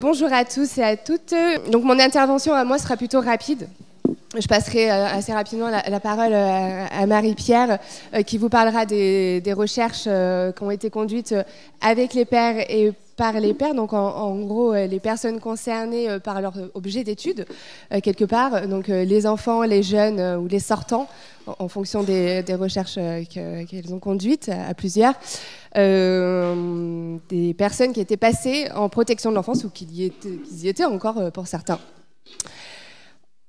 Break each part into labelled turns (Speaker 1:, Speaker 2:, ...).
Speaker 1: Bonjour à tous et à toutes. Donc mon intervention à moi sera plutôt rapide. Je passerai euh, assez rapidement la, parole euh, à Marie-Pierre euh, qui vous parlera des, recherches qui ont été conduites avec les pères et par les pères, donc en, gros les personnes concernées par leur objet d'étude quelque part, donc les enfants, les jeunes ou les sortants en, fonction des, recherches qu'elles ont conduites à plusieurs. Euh, des personnes qui étaient passées en protection de l'enfance ou qui y, étaient, y étaient encore euh, pour certains.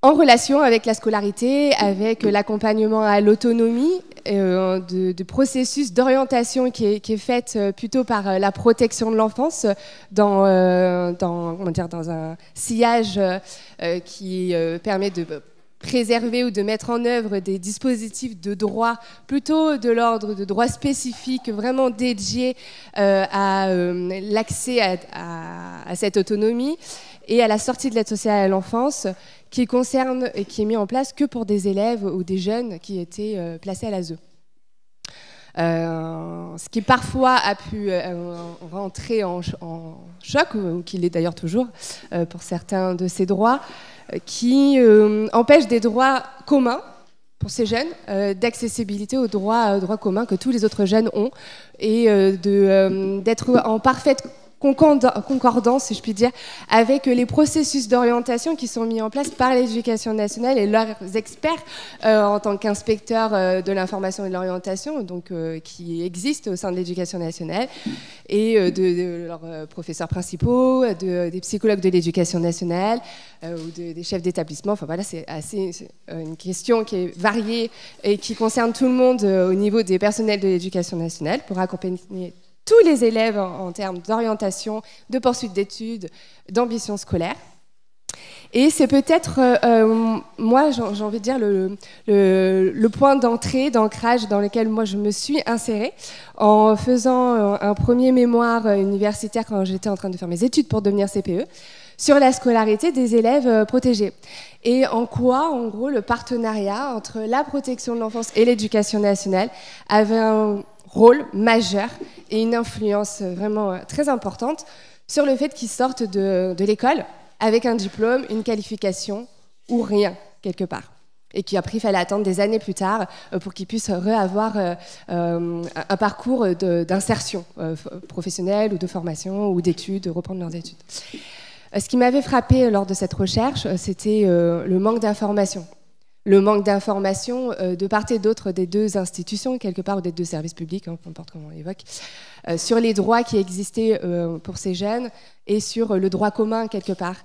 Speaker 1: En relation avec la scolarité, avec l'accompagnement à l'autonomie, euh, de, processus d'orientation qui est, qui est fait plutôt par la protection de l'enfance dans, dans un sillage qui permet de préserver ou de mettre en œuvre des dispositifs de droit plutôt de l'ordre de droit spécifique, vraiment dédiés euh, à euh, l'accès à, cette autonomie et à la sortie de l'aide sociale à l'enfance qui concerne et qui est mis en place que pour des élèves ou des jeunes qui étaient euh, placés à l'ASE. ce qui parfois a pu rentrer en, choc, ou qui l'est d'ailleurs toujours pour certains de ces droits, qui euh, empêche des droits communs pour ces jeunes, euh, d'accessibilité aux droits, droits communs que tous les autres jeunes ont, et euh, d'être en parfaite concordance, si je puis dire, avec les processus d'orientation qui sont mis en place par l'éducation nationale et leurs experts euh, en tant qu'inspecteurs euh, de l'information et de l'orientation, donc euh, qui existent au sein de l'éducation nationale, et de, leurs professeurs principaux, de, des psychologues de l'éducation nationale ou des chefs d'établissement. Enfin voilà, c'est assez une question qui est variée et qui concerne tout le monde au niveau des personnels de l'éducation nationale pour accompagner tous les élèves en, termes d'orientation, de poursuite d'études, d'ambition scolaire. Et c'est peut-être, euh, euh, moi, j'ai envie de dire, le, point d'entrée, d'ancrage dans lequel moi je me suis insérée en faisant euh, un premier mémoire universitaire quand j'étais en train de faire mes études pour devenir CPE sur la scolarité des élèves protégés. Et en quoi, en gros, le partenariat entre la protection de l'enfance et l'éducation nationale avait un rôle majeur et une influence vraiment euh, très importante sur le fait qu'ils sortent de, l'école avec un diplôme, une qualification ou rien quelque part. Et qu'après, il fallait attendre des années plus tard euh, pour qu'ils puissent avoir euh, un parcours d'insertion professionnelle ou de formation ou d'études, reprendre leurs études. Ce qui m'avait frappé lors de cette recherche, c'était le manque d'information le manque d'information euh, de part et d'autre des deux institutions, quelque part, ou des deux services publics, hein, peu importe comment on évoque, euh, sur les droits qui existaient euh, pour ces jeunes et sur le droit commun, quelque part.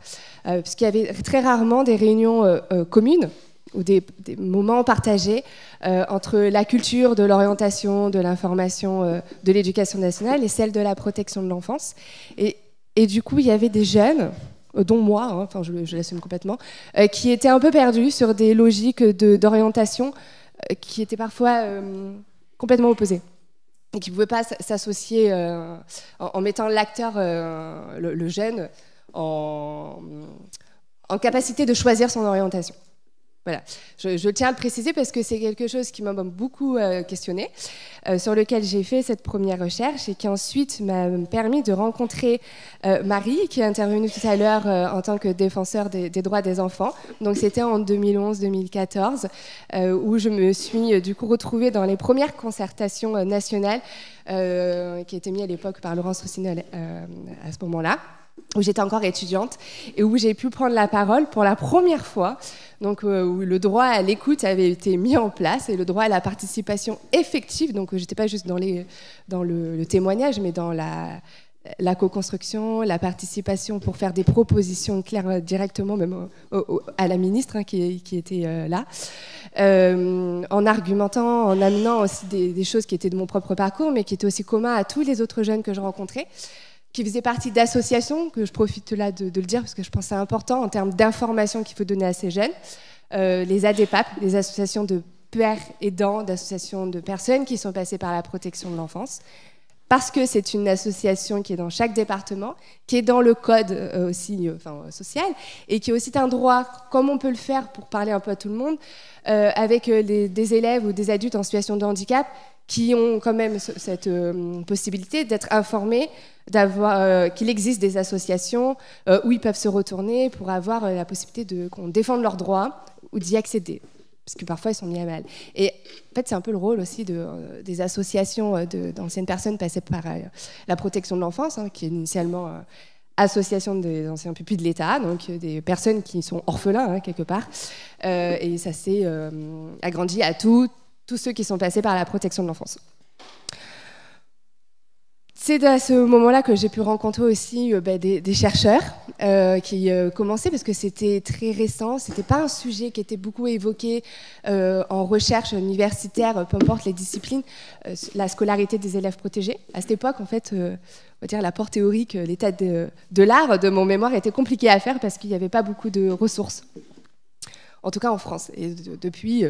Speaker 1: Puisqu'il y avait très rarement des réunions communes ou des, moments partagés entre la culture de l'orientation, de l'information, de l'éducation nationale et celle de la protection de l'enfance. Et, et du coup, il y avait des jeunes dont moi, hein, enfin je, l'assume complètement, euh, qui étaient un peu perdus sur des logiques d'orientation euh, qui étaient parfois complètement opposées et qui ne pouvaient pas s'associer en, mettant l'acteur, le, jeune, en, en capacité de choisir son orientation. Voilà, je, tiens à le préciser parce que c'est quelque chose qui m'a beaucoup euh, questionné, euh, sur lequel j'ai fait cette première recherche et qui ensuite m'a permis de rencontrer euh, Marie, qui est intervenue tout à l'heure en tant que défenseur des, des droits des enfants. Donc c'était en 2011-2014, où je me suis du coup retrouvée dans les premières concertations nationales qui étaient mises à l'époque par Laurence Rossignol à ce moment-là où j'étais encore étudiante et où j'ai pu prendre la parole pour la première fois, donc euh, où le droit à l'écoute avait été mis en place et le droit à la participation effective, donc j'étais pas juste dans, le, témoignage, mais dans la, co-construction, la participation pour faire des propositions claires euh, directement même à la ministre hein, qui, était euh, là, en argumentant, en amenant aussi des, des, choses qui étaient de mon propre parcours, mais qui étaient aussi communs à tous les autres jeunes que je rencontrais qui faisait partie d'associations, que je profite là de, le dire parce que je pense que c'est important en termes d'informations qu'il faut donner à ces jeunes. Euh, les ADPAP, les associations de pères aidants, d'associations de personnes qui sont passées par la protection de l'enfance. Parce que c'est une association qui est dans chaque département, qui est dans le code euh, aussi euh, social, et qui est aussi un droit, comme on peut le faire pour parler un peu à tout le monde, avec des élèves ou des adultes en situation de handicap qui ont quand même cette possibilité d'être informés qu'il existe des associations où ils peuvent se retourner pour avoir la possibilité de qu'on défende leurs droits ou d'y accéder parce que parfois ils sont mis à mal. Et en fait, c'est un peu le rôle aussi de, euh, des associations euh, d'anciennes personnes passées par euh, la protection de l'enfance, hein, qui est initialement association des anciens pupilles de l'État, donc des personnes qui sont orphelins hein, quelque part. et ça s'est agrandi à tous ceux qui sont passés par la protection de l'enfance. C'est à ce moment-là que j'ai pu rencontrer aussi euh, bah, des, chercheurs euh, qui euh, commençaient parce que c'était très récent, c'était pas un sujet qui était beaucoup évoqué en recherche universitaire, peu importe les disciplines, la scolarité des élèves protégés. À cette époque, en fait, on va dire l'apport théorique, l'état de, l'art de mon mémoire était compliqué à faire parce qu'il n'y avait pas beaucoup de ressources. En tout cas en France. Et depuis,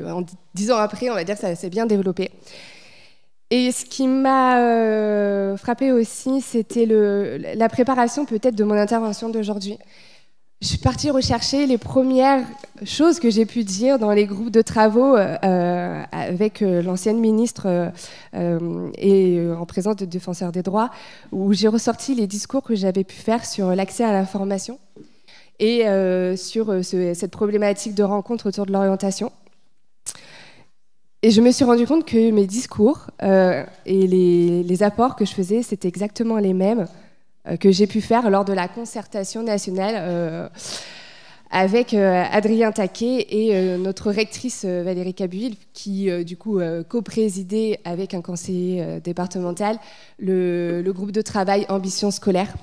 Speaker 1: dix ans après, on va dire que ça s'est bien développé. Et ce qui m'a euh, frappé aussi, c'était la préparation peut-être de mon intervention d'aujourd'hui. Je suis partie rechercher les premières choses que j'ai pu dire dans les groupes de travaux euh, avec euh, l'ancienne ministre et en présence de défenseurs des droits, où j'ai ressorti les discours que j'avais pu faire sur l'accès à l'information et sur cette problématique de rencontre autour de l'orientation. Et je me suis rendu compte que mes discours euh, et les, apports que je faisais, c'était exactement les mêmes euh, que j'ai pu faire lors de la concertation nationale euh, avec Adrien Taquet et notre rectrice Valérie Cabuil, qui du coup co-présidait avec un conseiller départemental le, groupe de travail Ambition scolaire.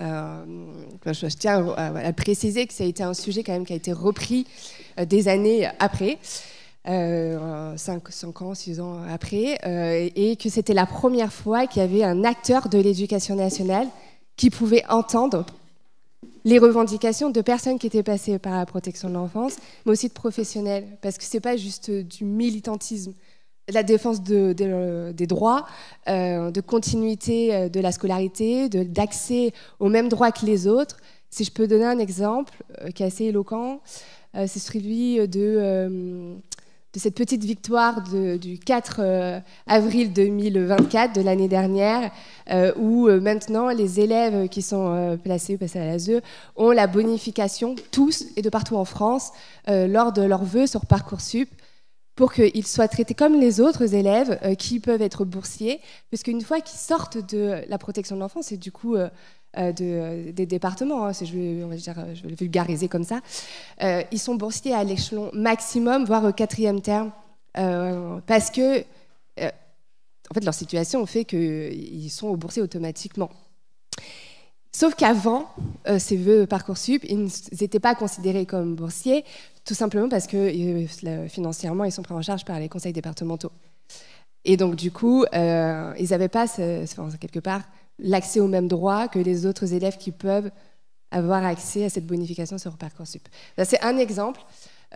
Speaker 1: Je, tiens à, préciser que ça a été un sujet quand même qui a été repris des années après. 5, euh, 5, ans, 6 ans après, euh, et que c'était la première fois qu'il y avait un acteur de l'éducation nationale qui pouvait entendre les revendications de personnes qui étaient passées par la protection de l'enfance, mais aussi de professionnels, parce que ce n'est pas juste du militantisme. La défense de, des droits, euh, de continuité de la scolarité, d'accès aux mêmes droits que les autres. Si je peux donner un exemple qui est assez éloquent, c'est celui de cette petite victoire du 4 euh, avril 2024 de l'année dernière, euh, où euh, maintenant les élèves qui sont placés, passés à l'ASE, ont la bonification, tous et de partout en France, lors de leurs vœux sur Parcoursup, pour qu'ils soient traités comme les autres élèves qui peuvent être boursiers, parce qu'une fois qu'ils sortent de la protection de l'enfance, et du coup euh, de, des départements, hein, si je vais, le vulgariser comme ça, euh, ils sont boursiers à l'échelon maximum, voire au quatrième terme, euh, parce que en fait, leur situation fait qu'ils sont boursiers automatiquement. Sauf qu'avant, ces vœux Parcoursup, ils n'étaient pas considérés comme boursiers, tout simplement parce que financièrement, ils sont pris en charge par les conseils départementaux. Et donc, du coup, ils n'avaient pas, quelque part, l'accès aux mêmes droits que les autres élèves qui peuvent avoir accès à cette bonification sur Parcoursup. C'est un exemple,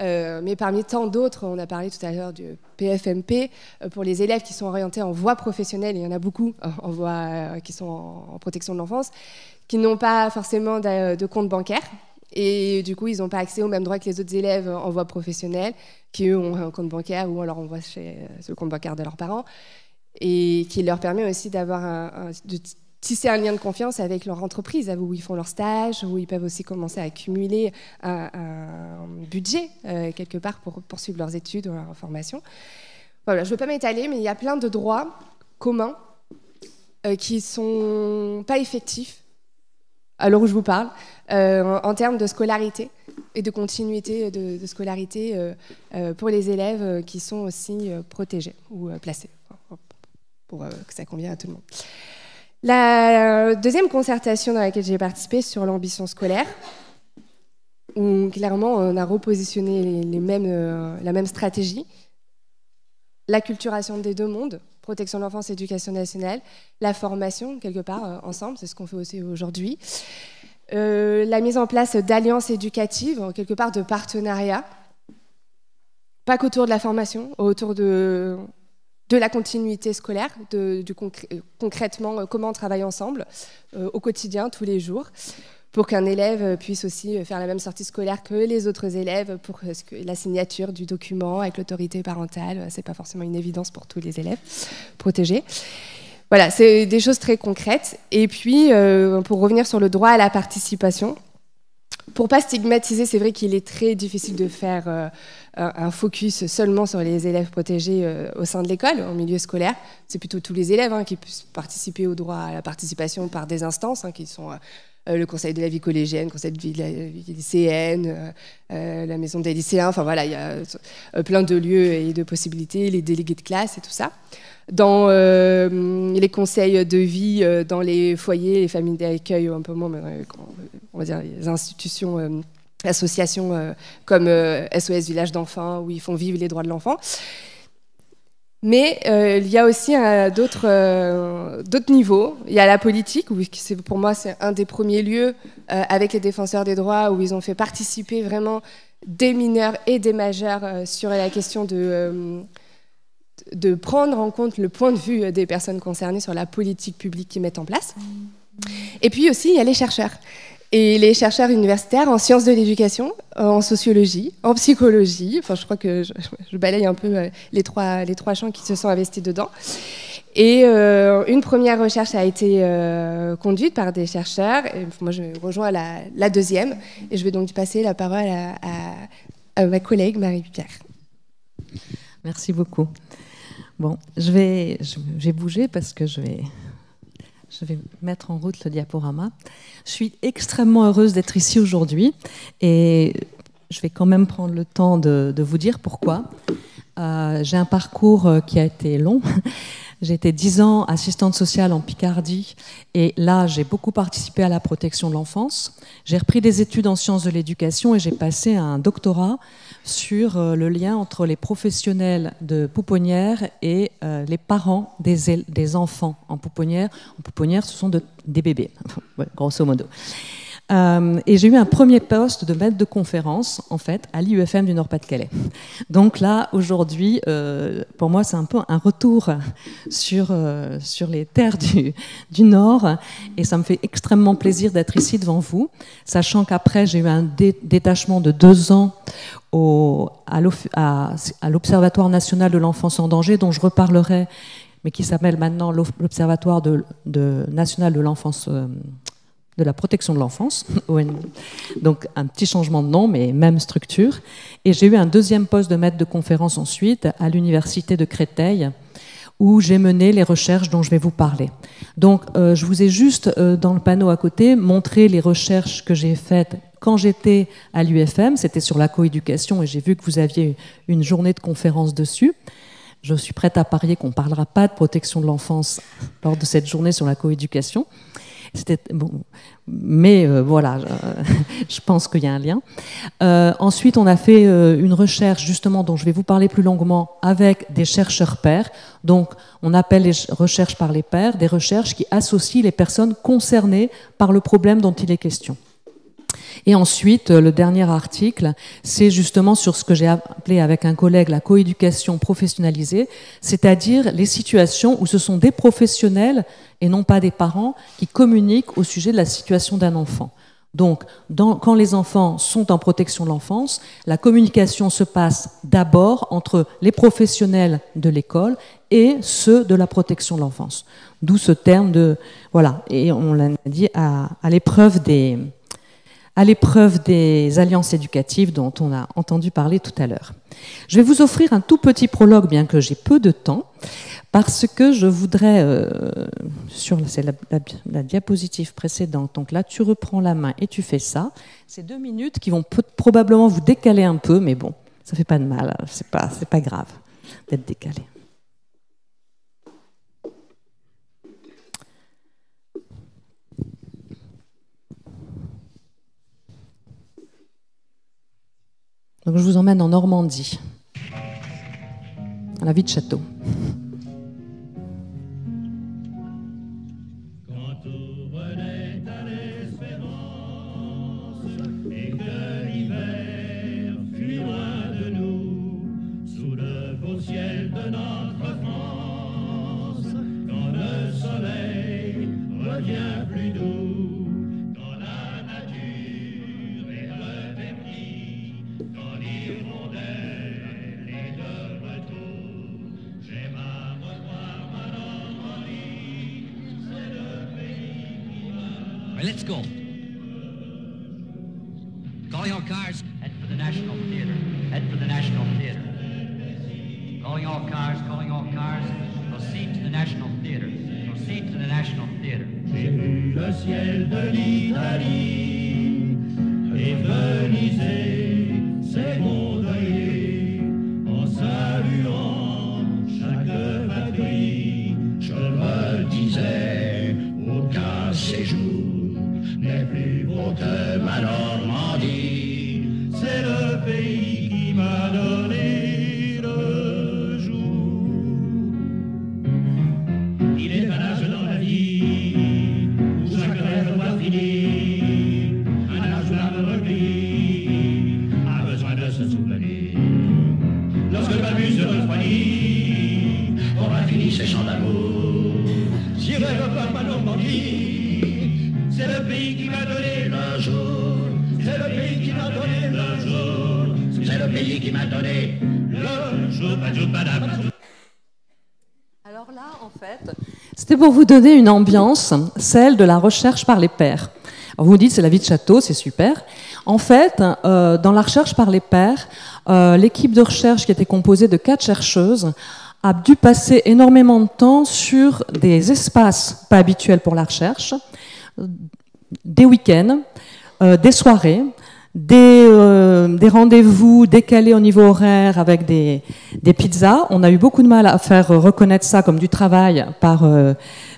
Speaker 1: euh, mais parmi tant d'autres, on a parlé tout à l'heure du PFMP, euh, pour les élèves qui sont orientés en voie professionnelle, il y en a beaucoup euh, en voie, qui sont en, protection de l'enfance, qui n'ont pas forcément de, compte bancaire, et du coup, ils n'ont pas accès aux mêmes droits que les autres élèves en voie professionnelle, qui eux ont un compte bancaire ou on leur envoie chez, le compte bancaire de leurs parents, et qui leur permet aussi un, tisser un lien de confiance avec leur entreprise, où ils font leur stage, où ils peuvent aussi commencer à accumuler un, budget euh, quelque part pour poursuivre leurs études ou leur formation. Voilà, je ne veux pas m'étaler, mais il y a plein de droits communs euh, qui ne sont pas effectifs à l'heure où je vous parle, euh, en, termes de scolarité et de continuité de, scolarité pour les élèves qui sont aussi protégés ou placés, pour que ça convienne à tout le monde. La deuxième concertation dans laquelle j'ai participé sur l'ambition scolaire, où clairement on a repositionné les, mêmes, euh, la même stratégie, l'acculturation des deux mondes, protection de l'enfance, éducation nationale, la formation quelque part euh, ensemble, c'est ce qu'on fait aussi aujourd'hui, euh, la mise en place d'alliances éducatives, quelque part de partenariats, pas qu'autour de la formation, autour de de la continuité scolaire, de, du euh, concrètement comment on travaille ensemble au quotidien, tous les jours, pour qu'un élève puisse aussi faire la même sortie scolaire que les autres élèves, pour que la signature du document avec l'autorité parentale, c'est pas forcément une évidence pour tous les élèves protégés. voilà, c'est des choses très concrètes. Et puis, pour revenir sur le droit à la participation, pour pas stigmatiser, c'est vrai qu'il est très difficile de faire un focus seulement sur les élèves protégés euh, au sein de l'école, en milieu scolaire. C'est plutôt tous les élèves hein, qui puissent participer au droit à la participation par des instances, hein, qui sont euh, euh, le conseil de la vie collégienne, le conseil de vie, de la vie lycéenne, la maison des lycéens. Enfin voilà, il y a plein de lieux et de possibilités, les délégués de classe et tout ça. Dans les conseils de vie, dans les foyers, les familles d'accueil, un peu moins, on va dire les institutions associations euh, comme SOS euh, Village d'enfants où ils font vivre les droits de l'enfant. Mais euh, il y a aussi d'autres niveaux. Il y a la politique, où pour moi c'est un des premiers lieux avec les défenseurs des droits où ils ont fait participer vraiment des mineurs et des majeurs sur la question de prendre en compte le point de vue des personnes concernées sur la politique publique qu'ils mettent en place. Et puis aussi, il y a les chercheurs et les chercheurs universitaires en sciences de l'éducation, en sociologie, en psychologie. Enfin, je crois que je, balaye un peu euh, les trois, les trois champs qui se sont investis dedans. Et euh, une première recherche a été euh, conduite par des chercheurs. Et moi, je rejoins la, deuxième. Et je vais donc passer la parole à, ma collègue Marie-Pierre.
Speaker 2: Merci beaucoup. Bon, je vais, je vais bouger parce que je vais je vais mettre en route le diaporama. Je suis extrêmement heureuse d'être ici aujourd'hui et je vais quand même prendre le temps de, vous dire pourquoi. Euh, j'ai un parcours euh, qui a été long. J'ai été dix ans assistante sociale en Picardie et là, j'ai beaucoup participé à la protection de l'enfance. J'ai repris des études en sciences de l'éducation et j'ai passé un doctorat sur euh, le lien entre les professionnels de pouponnière et euh, les parents des, des enfants en pouponnière. En pouponnière, ce sont des bébés, grosso modo. Euh, et j'ai eu un premier poste de maître de conférence, en fait, à l'IUFM du Nord-Pas-de-Calais. Donc là, aujourd'hui, euh, pour moi, c'est un peu un retour sur, euh, sur les terres du, du, Nord. Et ça me fait extrêmement plaisir d'être ici devant vous, sachant qu'après, j'ai eu un détachement de deux ans au, à l'Observatoire national de l'enfance en danger, dont je reparlerai, mais qui s'appelle maintenant l'Observatoire de, de, national de l'enfance de la protection de l'enfance, donc un petit changement de nom, mais même structure. Et j'ai eu un deuxième poste de maître de conférence ensuite à l'université de Créteil, où j'ai mené les recherches dont je vais vous parler. Donc, euh, je vous ai juste euh, dans le panneau à côté montré les recherches que j'ai faites quand j'étais à l'UFM. C'était sur la coéducation et j'ai vu que vous aviez une journée de conférence dessus. Je suis prête à parier qu'on ne parlera pas de protection de l'enfance lors de cette journée sur la coéducation. Bon, mais euh, voilà, je, pense qu'il y a un lien. Euh, ensuite, on a fait euh, une recherche justement dont je vais vous parler plus longuement avec des chercheurs pairs. Donc, on appelle les recherches par les pairs des recherches qui associent les personnes concernées par le problème dont il est question. Et ensuite, le dernier article, c'est justement sur ce que j'ai appelé avec un collègue la coéducation professionnalisée, c'est-à-dire les situations où ce sont des professionnels et non pas des parents qui communiquent au sujet de la situation d'un enfant. Donc, quand les enfants sont en protection de l'enfance, la communication se passe d'abord entre les professionnels de l'école et ceux de la protection de l'enfance. D'où ce terme de... Voilà, et on l'a dit à l'épreuve des, à l'épreuve des alliances éducatives dont on a entendu parler tout à l'heure. Je vais vous offrir un tout petit prologue, bien que j'ai peu de temps, parce que je voudrais, euh, sur la, diapositive précédente, donc là tu reprends la main et tu fais ça, c'est deux minutes qui vont probablement vous décaler un peu, mais bon, ça fait pas de mal, c'est pas, pas grave d'être décalé. Donc je vous emmène en Normandie, à la vie de château.
Speaker 3: Let's go.
Speaker 2: Donner une ambiance, celle de la recherche par les pairs. Alors vous dites, c'est la vie de château, c'est super. En fait, euh, dans la recherche par les pairs, euh, l'équipe de recherche qui était composée de quatre chercheuses a dû passer énormément de temps sur des espaces pas habituels pour la recherche, des week-ends, euh, des soirées, des, rendez-vous décalés au niveau horaire avec des, pizzas. On a eu beaucoup de mal à faire reconnaître ça comme du travail par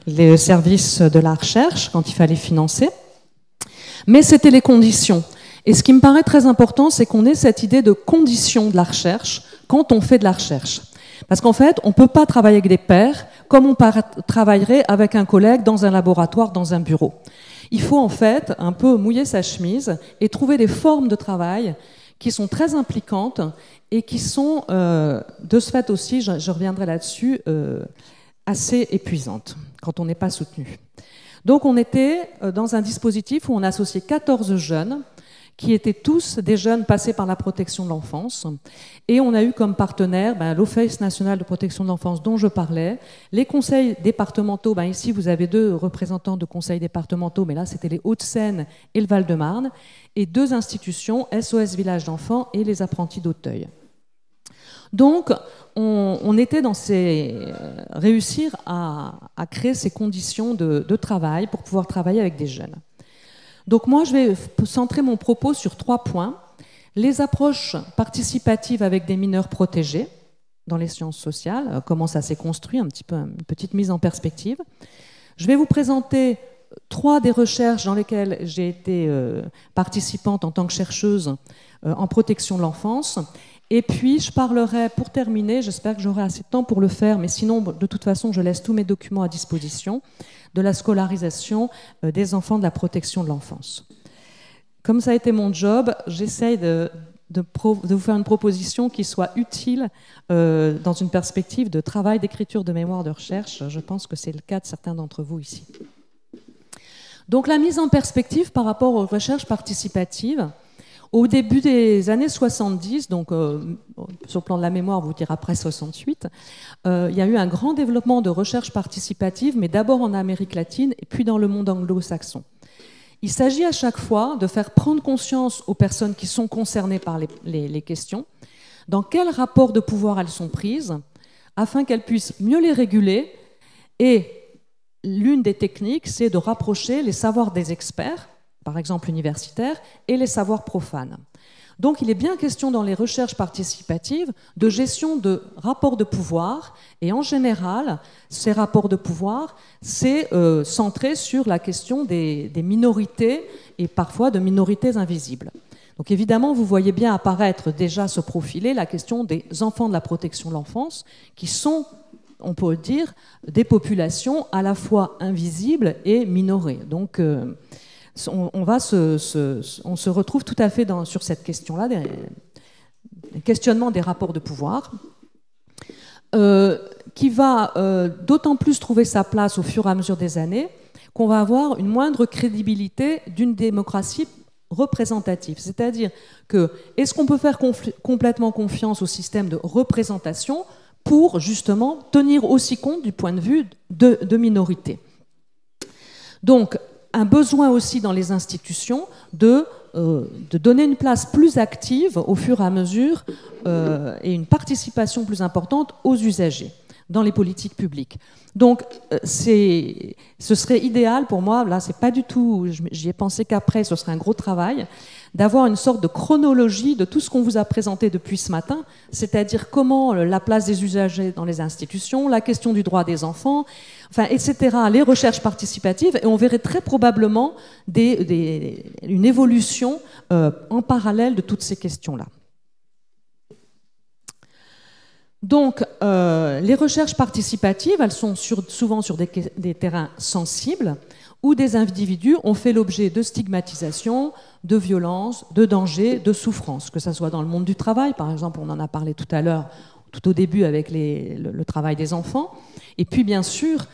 Speaker 2: les services de la recherche quand il fallait financer. Mais c'était les conditions. Et ce qui me paraît très important, c'est qu'on ait cette idée de conditions de la recherche quand on fait de la recherche. Parce qu'en fait, on ne peut pas travailler avec des pairs comme on travaillerait avec un collègue dans un laboratoire, dans un bureau. Il faut en fait un peu mouiller sa chemise et trouver des formes de travail qui sont très impliquantes et qui sont, euh, de ce fait aussi, je, je reviendrai là-dessus, euh, assez épuisantes quand on n'est pas soutenu. Donc on était euh, dans un dispositif où on associait 14 jeunes qui étaient tous des jeunes passés par la protection de l'enfance. Et on a eu comme partenaire ben, l'Office national de protection de l'enfance dont je parlais, les conseils départementaux, ben, ici vous avez deux représentants de conseils départementaux, mais là c'était les Hauts-de-Seine et le Val-de-Marne, et deux institutions, SOS Village d'enfants et les apprentis d'Auteuil. Donc, on, était dans ces euh, réussir à, créer ces conditions de, travail pour pouvoir travailler avec des jeunes. Donc moi, je vais centrer mon propos sur trois points. Les approches participatives avec des mineurs protégés dans les sciences sociales, euh, comment ça s'est construit, un petit peu une petite mise en perspective. Je vais vous présenter trois des recherches dans lesquelles j'ai été euh, participante en tant que chercheuse euh, en protection de l'enfance. Et puis, je parlerai, pour terminer, j'espère que j'aurai assez de temps pour le faire, mais sinon, de toute façon, je laisse tous mes documents à disposition, de la scolarisation euh, des enfants de la protection de l'enfance. Comme ça a été mon job, j'essaye de, vous faire une proposition qui soit utile euh, dans une perspective de travail, d'écriture de mémoire, de recherche. Je pense que c'est le cas de certains d'entre vous ici. Donc la mise en perspective par rapport aux recherches participatives, au début des années 70, donc euh, sur le plan de la mémoire, vous dire après 68, euh, il y a eu un grand développement de recherche participative, mais d'abord en Amérique latine et puis dans le monde anglo-saxon. Il s'agit à chaque fois de faire prendre conscience aux personnes qui sont concernées par les, les- les questions, dans quel rapport de pouvoir elles sont prises, afin qu'elles puissent mieux les réguler. Et l'une des techniques, c'est de rapprocher les savoirs des experts, par exemple universitaires, et les savoirs profanes. Donc il est bien question dans les recherches participatives de gestion de rapports de pouvoir, et en général, ces rapports de pouvoir, c'est euh, centré sur la question des, minorités et parfois de minorités invisibles. Donc évidemment, vous voyez bien apparaître déjà se profiler la question des enfants de la protection de l'enfance, qui sont, on peut dire, des populations à la fois invisibles et minorées. Donc euh, on, se, retrouve tout à fait sur cette question-là, des, questionnements des rapports de pouvoir, euh, qui va euh, d'autant plus trouver sa place au fur et à mesure des années qu'on va avoir une moindre crédibilité d'une démocratie représentative. C'est-à-dire que est-ce qu'on peut faire complètement confiance au système de représentation pour justement tenir aussi compte du point de vue de, de minorités Donc, un besoin aussi dans les institutions de, euh, de donner une place plus active au fur et à mesure euh, et une participation plus importante aux usagers dans les politiques publiques. Donc, euh, ce serait idéal pour moi, là, c'est pas du tout, j'y ai pensé qu'après, ce serait un gros travail, d'avoir une sorte de chronologie de tout ce qu'on vous a présenté depuis ce matin, c'est-à-dire comment euh, la place des usagers dans les institutions, la question du droit des enfants, enfin, etc., les recherches participatives, et on verrait très probablement une évolution euh, en parallèle de toutes ces questions-là. Donc, euh, les recherches participatives, elles sont souvent sur des, terrains sensibles où des individus ont fait l'objet de stigmatisation, de violence, de danger, de souffrance, que ce soit dans le monde du travail, par exemple, on en a parlé tout à l'heure, tout au début avec le, le, travail des enfants, et puis bien sûr,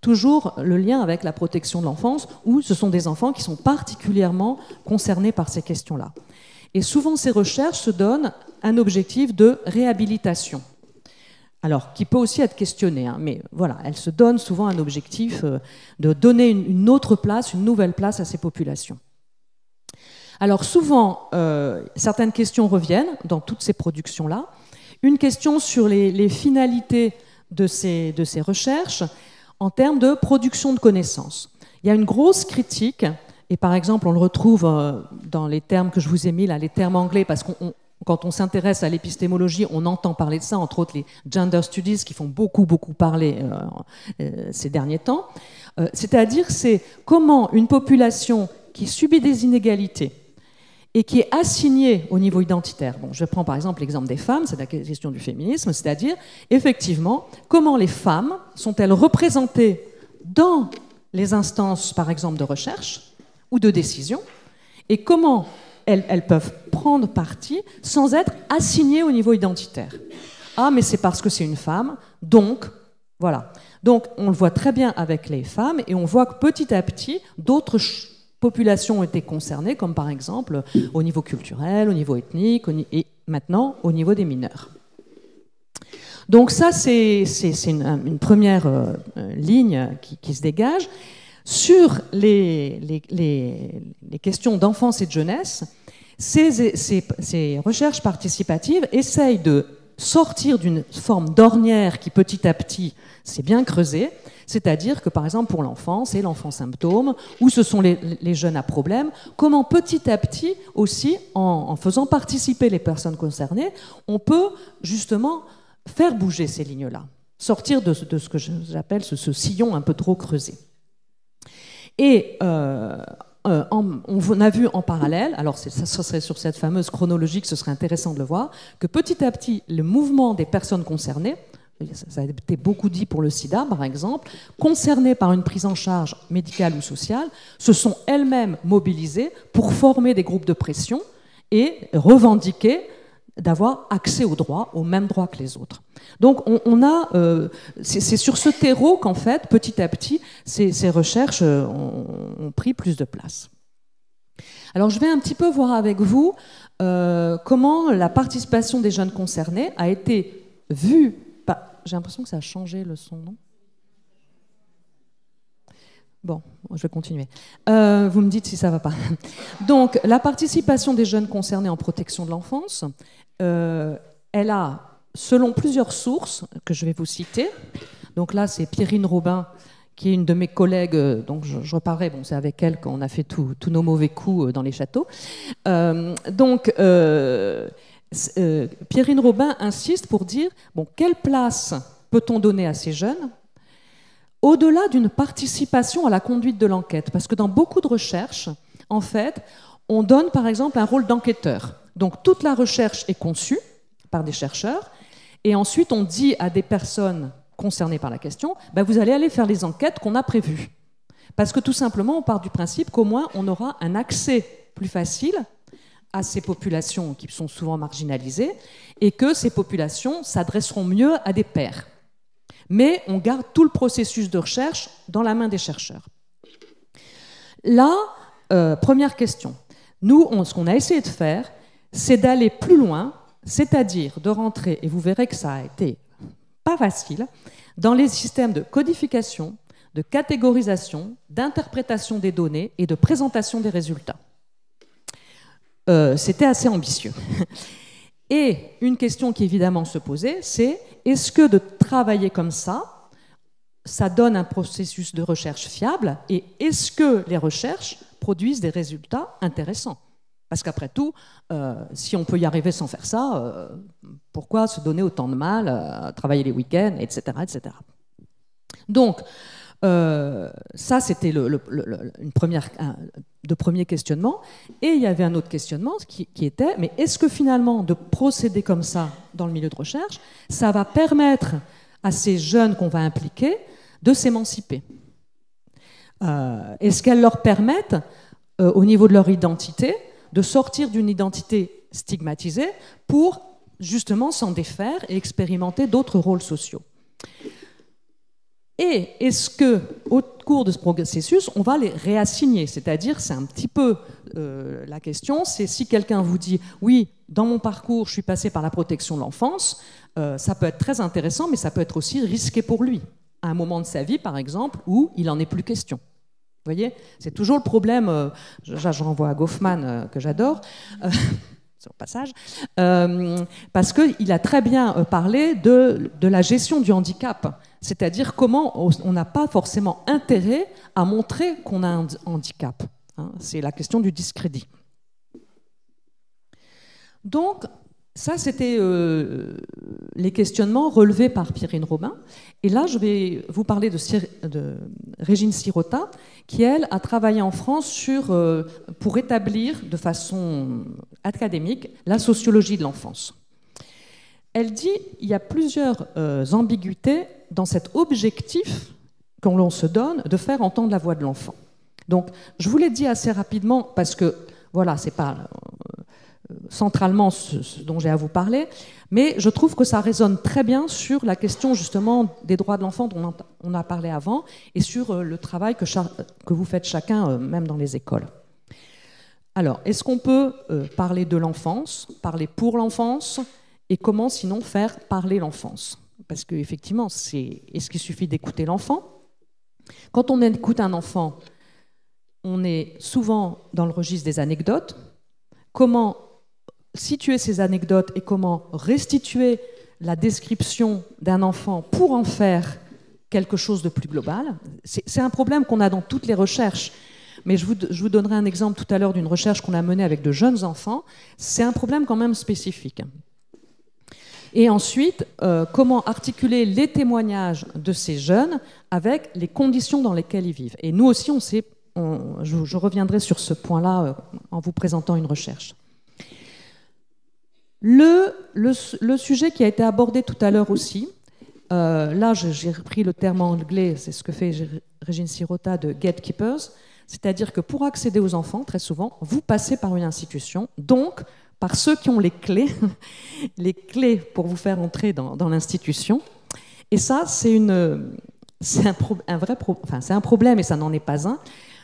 Speaker 2: toujours le lien avec la protection de l'enfance, où ce sont des enfants qui sont particulièrement concernés par ces questions-là. Et souvent, ces recherches se donnent un objectif de réhabilitation alors qui peut aussi être questionné, hein, mais voilà, elle se donne souvent un objectif euh, de donner une, autre place, une nouvelle place à ces populations. Alors souvent, euh, certaines questions reviennent dans toutes ces productions-là. Une question sur les, finalités de ces, de ces recherches en termes de production de connaissances. Il y a une grosse critique et par exemple, on le retrouve euh, dans les termes que je vous ai mis là, les termes anglais, parce qu'on quand on s'intéresse à l'épistémologie, on entend parler de ça, entre autres les gender studies qui font beaucoup, beaucoup parler euh, euh, ces derniers temps. Euh, c'est-à-dire, c'est comment une population qui subit des inégalités et qui est assignée au niveau identitaire. Bon, je prends par exemple l'exemple des femmes, c'est la question du féminisme, c'est-à-dire, effectivement, comment les femmes sont-elles représentées dans les instances, par exemple, de recherche ou de décision, et comment elles, peuvent prendre parti sans être assignées au niveau identitaire. Ah, mais c'est parce que c'est une femme, donc, voilà. Donc, on le voit très bien avec les femmes, et on voit que petit à petit, d'autres populations ont été concernées, comme par exemple au niveau culturel, au niveau ethnique, et maintenant au niveau des mineurs. Donc ça, c'est une, première euh, ligne qui, se dégage. Sur les, questions d'enfance et de jeunesse, ces, recherches participatives essayent de sortir d'une forme d'ornière qui petit à petit s'est bien creusée, c'est-à-dire que par exemple pour l'enfant, c'est l'enfant symptôme, ou ce sont les, jeunes à problème, comment petit à petit aussi, en, faisant participer les personnes concernées, on peut justement faire bouger ces lignes-là, sortir de, ce que j'appelle ce sillon un peu trop creusé. Et euh, euh, on a vu en parallèle, alors ça serait sur cette fameuse chronologie que ce serait intéressant de le voir, que petit à petit, le mouvement des personnes concernées, ça a été beaucoup dit pour le sida par exemple, concernées par une prise en charge médicale ou sociale, se sont elles-mêmes mobilisées pour former des groupes de pression et revendiquer d'avoir accès aux droits, aux mêmes droits que les autres. Donc on, a, euh, c'est sur ce terreau qu'en fait, petit à petit, ces, recherches euh, ont, pris plus de place. Alors je vais un petit peu voir avec vous euh, comment la participation des jeunes concernés a été vue. J'ai l'impression que ça a changé le son, Bon, je vais continuer. Euh, vous me dites si ça va pas. Donc, la participation des jeunes concernés en protection de l'enfance, euh, elle a, selon plusieurs sources que je vais vous citer, donc là, c'est Pierrine Robin, qui est une de mes collègues, euh, donc je, je reparlerai, bon, c'est avec elle qu'on a fait tous nos mauvais coups dans les châteaux. donc, Pierrine Robin insiste pour dire, bon, quelle place peut-on donner à ces jeunes au-delà d'une participation à la conduite de l'enquête, parce que dans beaucoup de recherches, en fait, on donne par exemple un rôle d'enquêteur. Donc toute la recherche est conçue par des chercheurs, et ensuite on dit à des personnes concernées par la question, ben, vous allez aller faire les enquêtes qu'on a prévues. Parce que tout simplement, on part du principe qu'au moins on aura un accès plus facile à ces populations qui sont souvent marginalisées, et que ces populations s'adresseront mieux à des pairs mais on garde tout le processus de recherche dans la main des chercheurs. Là, euh, première question. Nous, ce qu'on a essayé de faire, c'est d'aller plus loin, c'est-à-dire de rentrer, et vous verrez que ça a été pas facile, dans les systèmes de codification, de catégorisation, d'interprétation des données et de présentation des résultats. Euh, C'était assez ambitieux. Et une question qui évidemment se posait, c'est est-ce que de travailler comme ça, ça donne un processus de recherche fiable et est-ce que les recherches produisent des résultats intéressants? Parce qu'après tout, euh, si on peut y arriver sans faire ça, euh, pourquoi se donner autant de mal à travailler les week-ends, etc., etc. Donc, euh, ça, c'était une première, de premiers questionnements. Et il y avait un autre questionnement qui, était, mais est-ce que finalement, de procéder comme ça dans le milieu de recherche, ça va permettre à ces jeunes qu'on va impliquer de s'émanciper? Euh, Est-ce qu'elles leur permettent, euh, au niveau de leur identité, de sortir d'une identité stigmatisée pour justement s'en défaire et expérimenter d'autres rôles sociaux? Et est-ce que, cours de ce processus, on va les réassigner. C'est-à-dire, c'est un petit peu euh, la question, c'est si quelqu'un vous dit, oui, dans mon parcours, je suis passé par la protection de l'enfance, euh, ça peut être très intéressant, mais ça peut être aussi risqué pour lui, à un moment de sa vie, par exemple, où il n'en est plus question. Vous voyez? C'est toujours le problème, euh, je, renvoie à Goffman, que j'adore, au passage, euh, parce qu'il a très bien euh, parlé de, la gestion du handicap. C'est-à-dire comment on on n'a pas forcément intérêt à montrer qu'on a un handicap. hein. C'est la question du discrédit. Donc, ça, c'était euh, les questionnements relevés par Pierrine Robin. Et là, je vais vous parler de, Régine Sirota, qui, elle, a travaillé en France euh, pour établir de façon académique la sociologie de l'enfance. Elle dit il y a plusieurs euh, ambiguïtés dans cet objectif qu'on l'on se donne de faire entendre la voix de l'enfant. Donc, je vous l'ai dit assez rapidement parce que, voilà, c'est pas centralement ce, dont j'ai à vous parler, mais je trouve que ça résonne très bien sur la question justement des droits de l'enfant dont on a- parlé avant et sur euh, le travail que vous faites chacun, euh, même dans les écoles. Alors, est-ce qu'on peut euh, parler de l'enfance, parler pour l'enfance, et comment sinon faire parler l'enfance? Parce qu'effectivement, c'est est-ce qu'il suffit d'écouter l'enfant? Quand on écoute un enfant, on est souvent dans le registre des anecdotes. Comment situer ces anecdotes et comment restituer la description d'un enfant pour en faire quelque chose de plus global C'est un problème qu'on a dans toutes les recherches. Mais je vous, donnerai un exemple tout à l'heure d'une recherche qu'on a menée avec de jeunes enfants. C'est un problème quand même spécifique. Et ensuite, euh, comment articuler les témoignages de ces jeunes avec les conditions dans lesquelles ils vivent. Et nous aussi, on je reviendrai sur ce point-là euh, en vous présentant une recherche. Le, sujet qui a été abordé tout à l'heure aussi, euh, là j'ai repris le terme anglais, c'est ce que fait Régine Sirota de gatekeepers, c'est-à-dire que pour accéder aux enfants, très souvent, vous passez par une institution, donc par ceux qui ont les clés, les clés pour vous faire entrer dans, l'institution. Et ça, c'est un, vrai, pro- enfin, un problème et ça n'en est pas un.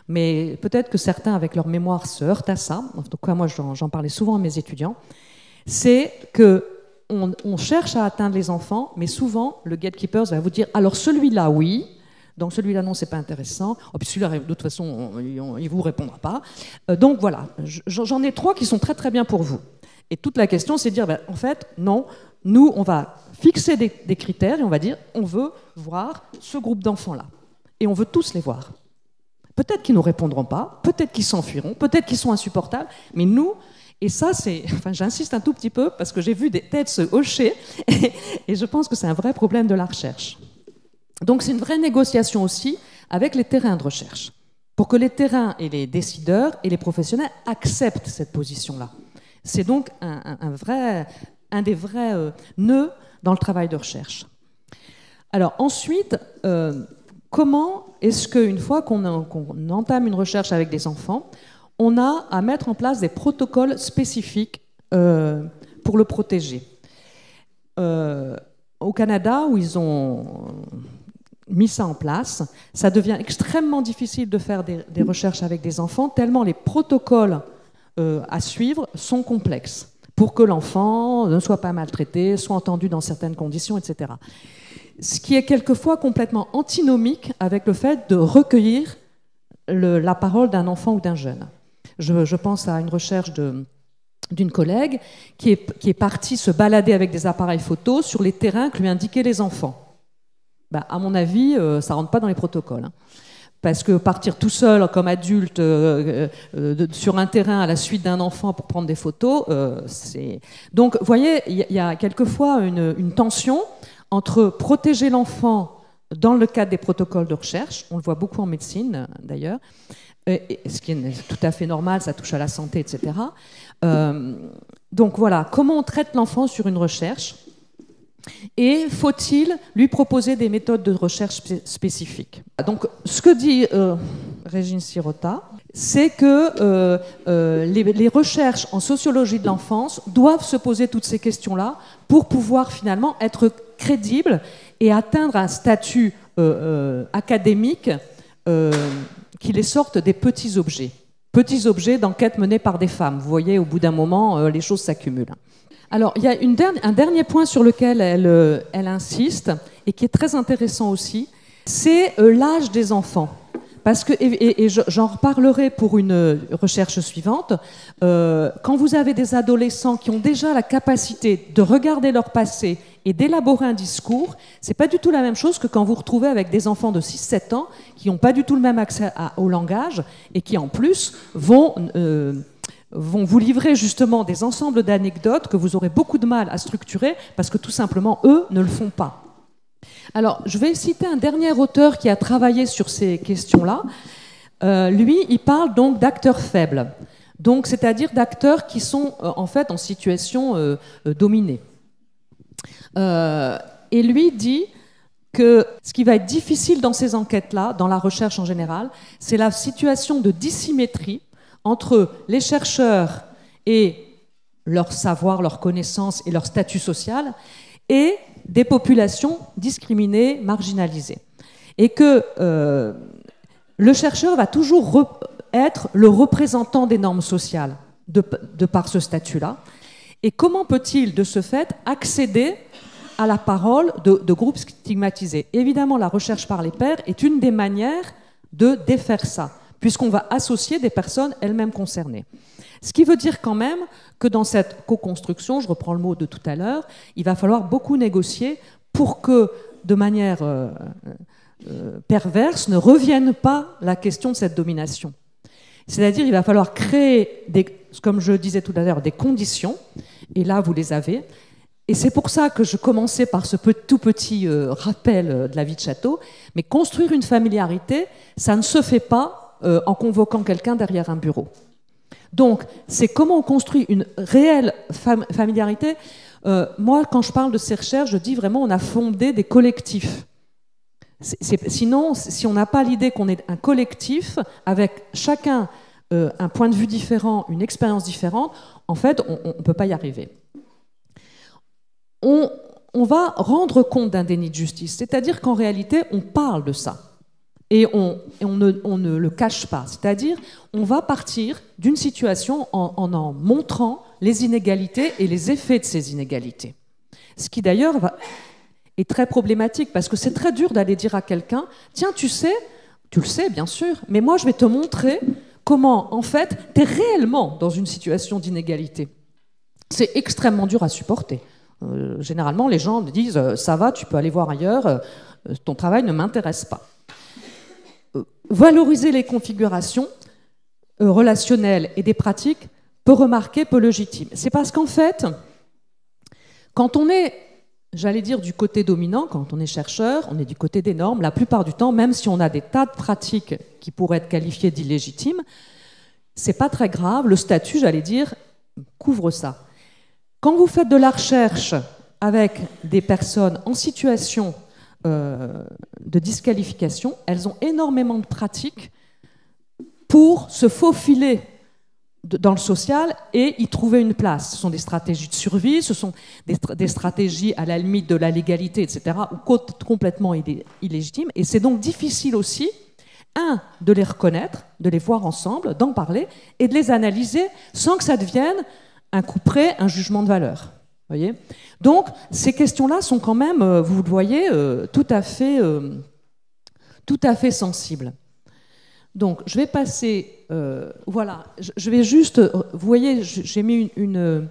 Speaker 2: Mais peut-être que certains, avec leur mémoire, se heurtent à ça. En tout cas, moi, j'en parlais souvent à mes étudiants. C'est que on, cherche à atteindre les enfants, mais souvent, le gatekeeper va vous dire alors celui-là, oui. Donc celui-là, non, c'est pas intéressant. Oh, puis celui-là, de toute façon, on- il il vous répondra pas. Euh, donc voilà, Je- j'en ai trois qui sont très très bien pour vous. Et toute la question, c'est de dire, ben, en fait, non, nous, on va fixer des, des critères et on va dire, on veut voir ce groupe d'enfants-là. Et on veut tous les voir. Peut-être qu'ils ne répondront pas, peut-être qu'ils s'enfuiront, peut-être qu'ils sont insupportables, mais nous, et ça, c'est. Enfin, j'insiste un tout petit peu parce que j'ai vu des têtes se hocher et, je pense que c'est un vrai problème de la recherche. Donc, c'est une vraie négociation aussi avec les terrains de recherche pour que les terrains et les décideurs et les professionnels acceptent cette position-là. C'est donc un, vrai, un des vrais euh, nœuds dans le travail de recherche. Alors ensuite, euh, comment est-ce qu'une fois qu'on entame une recherche avec des enfants, on a à mettre en place des protocoles spécifiques euh, pour le protéger Euh, Au Canada, où ils ont mis ça en place, ça devient extrêmement difficile de faire des, recherches avec des enfants, tellement les protocoles euh, à suivre sont complexes pour que l'enfant ne soit pas maltraité, soit entendu dans certaines conditions, etc. ce qui est quelquefois complètement antinomique avec le fait de recueillir la parole d'un enfant ou d'un jeune. Je, pense à une recherche d'une collègue qui est, partie se balader avec des appareils photos sur les terrains que lui indiquaient les enfants. Ben, à mon avis, euh, ça rentre pas dans les protocoles. hein. Parce que partir tout seul comme adulte euh, euh, sur un terrain à la suite d'un enfant pour prendre des photos, euh, c'est. Donc, vous voyez, il y, a- quelquefois une, tension entre protéger l'enfant dans le cadre des protocoles de recherche, on le voit beaucoup en médecine d'ailleurs, et ce qui est tout à fait normal, ça touche à la santé, etc. Euh, donc voilà, comment on traite l'enfant sur une recherche et faut-il lui proposer des méthodes de recherche spé- spécifiques? Donc, ce que dit euh, Régine Sirota, c'est que euh, euh, les, les recherches en sociologie de l'enfance doivent se poser toutes ces questions-là pour pouvoir finalement être crédibles et atteindre un statut euh, euh, académique euh, qui les sorte des petits objets. Petits objets d'enquête menés par des femmes. Vous voyez, au bout d'un moment, euh, les choses s'accumulent. Alors, il y a un dernier point sur lequel elle, euh, elle insiste, et qui est très intéressant aussi, c'est euh, l'âge des enfants. Parce que, et, et- et je- j'en reparlerai pour une recherche suivante, euh, quand vous avez des adolescents qui ont déjà la capacité de regarder leur passé et d'élaborer un discours, c'est pas du tout la même chose que quand vous retrouvez avec des enfants de 6-7 ans qui n'ont pas du tout le même accès au langage et qui en plus euh, vont vous livrer justement des ensembles d'anecdotes que vous aurez beaucoup de mal à structurer parce que tout simplement, eux ne le font pas. Alors, je vais citer un dernier auteur qui a travaillé sur ces questions-là. Euh, lui, il parle donc d'acteurs faibles. Donc, c'est-à-dire d'acteurs qui sont euh, en fait en situation euh, dominée. Et lui dit que ce qui va être difficile dans ces enquêtes-là, dans la recherche en général, c'est la situation de dissymétrie entre les chercheurs et leur savoir, leur connaissance et leur statut social, et des populations discriminées, marginalisées. Et que euh, le chercheur va toujours re- être le représentant des normes sociales de, de par ce statut-là. Et comment peut-il, de ce fait, accéder à la parole de, de groupes stigmatisés? Évidemment, la recherche par les pairs est une des manières de défaire ça, puisqu'on va associer des personnes elles-mêmes concernées. Ce qui veut dire quand même que dans cette co-construction, je reprends le mot de tout à l'heure, il va falloir beaucoup négocier pour que, de manière euh, euh, perverse, ne revienne pas la question de cette domination. C'est-à-dire, il va falloir créer, comme je disais tout à l'heure, des conditions, et là, vous les avez. Et c'est pour ça que je commençais par ce tout petit euh, rappel de la vie de château. Mais construire une familiarité, ça ne se fait pas en convoquant quelqu'un derrière un bureau. Donc, c'est comment on construit une réelle fam- familiarité. Euh, moi, quand je parle de ces recherches, je dis vraiment on a fondé des collectifs. Sinon, si on n'a pas l'idée qu'on est un collectif avec chacun euh, un point de vue différent, une expérience différente, en fait, on ne peut pas y arriver. On va rendre compte d'un déni de justice, c'est-à-dire qu'en réalité, on parle de ça. Et on, ne, le cache pas. C'est-à-dire, on va partir d'une situation en, en montrant les inégalités et les effets de ces inégalités. Ce qui d'ailleurs est très problématique parce que c'est très dur d'aller dire à quelqu'un Tiens, tu sais, tu le sais bien sûr, mais moi je vais te montrer comment en fait tu es réellement dans une situation d'inégalité. C'est extrêmement dur à supporter. Euh, généralement, les gens disent euh, Ça va, tu peux aller voir ailleurs, euh, ton travail ne m'intéresse pas. Valoriser les configurations euh, relationnelles et des pratiques peu remarquées, peu légitimes. C'est parce qu'en fait, quand on est, j'allais dire, du côté dominant, quand on est chercheur, on est du côté des normes, la plupart du temps, même si on a des tas de pratiques qui pourraient être qualifiées d'illégitimes, c'est pas très grave, le statut, j'allais dire, couvre ça. Quand vous faites de la recherche avec des personnes en situation de disqualification, elles ont énormément de pratiques pour se faufiler dans le social et y trouver une place. Ce sont des stratégies de survie, ce sont des, stra- des stratégies à la limite de la légalité, etc., ou co- complètement illé- illégitimes. Et c'est donc difficile aussi, un, de les reconnaître, de les voir ensemble, d'en parler, et de les analyser sans que ça devienne un coup près, un jugement de valeur. Voyez Donc, ces questions-là sont quand même, euh, vous le voyez, euh, tout, à fait, euh, tout à fait sensibles. Donc, je vais passer. voilà, je, vais juste. Vous voyez, j'ai mis une, une,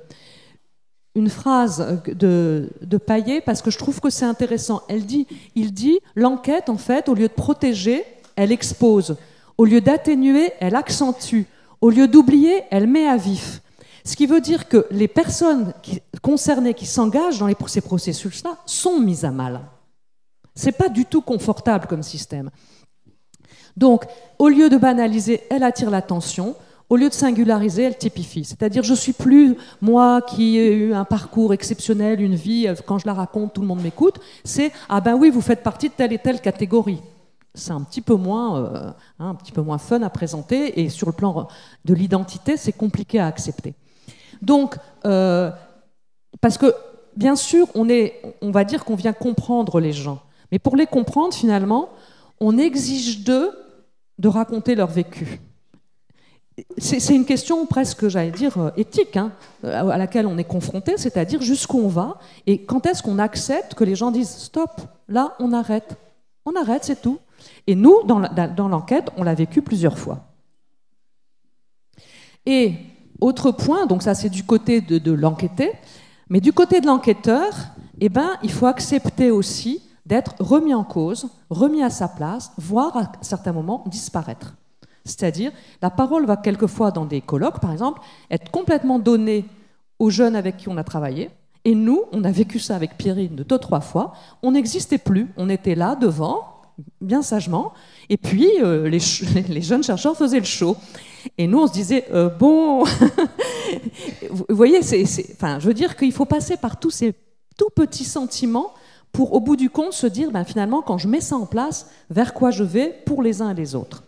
Speaker 2: une phrase de, de Paillet parce que je trouve que c'est intéressant. Elle dit, il dit, l'enquête, en fait, au lieu de protéger, elle expose. Au lieu d'atténuer, elle accentue. Au lieu d'oublier, elle met à vif. Ce qui veut dire que les personnes concernées qui s'engagent dans ces processus-là sont mises à mal. C'est pas du tout confortable comme système. Donc, au lieu de banaliser, elle attire l'attention. Au lieu de singulariser, elle typifie. C'est-à-dire, je suis plus moi qui ai eu un parcours exceptionnel, une vie, euh, quand je la raconte, tout le monde m'écoute. C'est ah ben oui, vous faites partie de telle et telle catégorie. C'est un euh, hein, un petit peu moins fun à présenter, et sur le plan de l'identité, c'est compliqué à accepter. Donc, euh, parce que bien sûr, on est, on va dire qu'on vient comprendre les gens, mais pour les comprendre, finalement, on exige d'eux de raconter leur vécu. C'est une question presque, j'allais dire, euh, éthique, hein, euh, à laquelle on est confronté, c'est-à-dire jusqu'où on va et quand est-ce qu'on accepte que les gens disent stop, là on arrête. On arrête, c'est tout. Et nous, dans l'enquête, on l'a vécu plusieurs fois. Et autre point, donc ça c'est du côté de, de l'enquêté, mais du côté de l'enquêteur, eh ben, il faut accepter aussi d'être remis en cause, remis à sa place, voire à certains moments disparaître. C'est-à-dire, la parole va quelquefois dans des colloques, par exemple, être complètement donnée aux jeunes avec qui on a travaillé. Et nous, on a vécu ça avec Pierrine deux, trois fois. On n'existait plus. On était là, devant, bien sagement. Et puis, euh, les, jeunes chercheurs faisaient le show. Et nous, on se disait, euh, bon, vous voyez, c'est, enfin, je veux dire qu'il faut passer par tous ces tout petits sentiments pour, au bout du compte, se dire, ben, finalement, quand je mets ça en place, vers quoi je vais pour les uns et les autres.